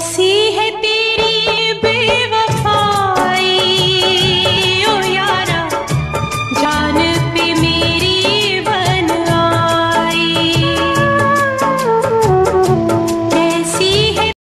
see